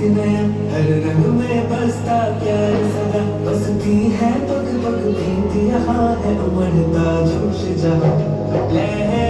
हर रंग में बसता प्यार सदा। बसती है पग पग भीती यहाँ है, उमड़ता जोश जहाँ।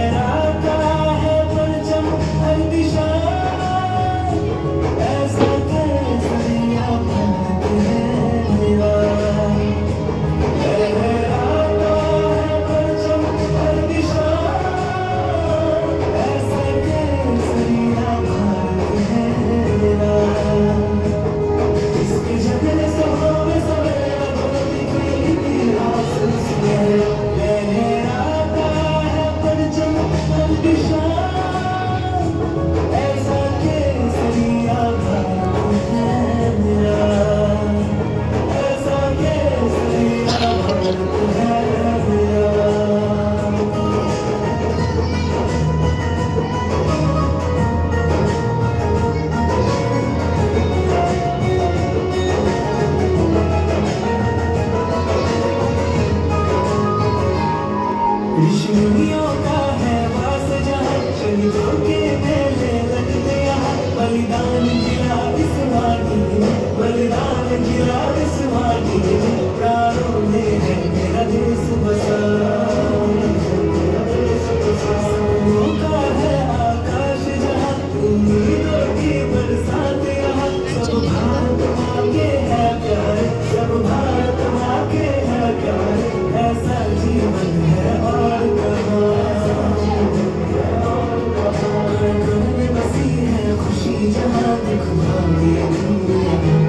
ऋषियों का है वास जहाँ के मेले बलिदान गिरा इस माटी में बलिदान गिरा इस माटी में Hallelujah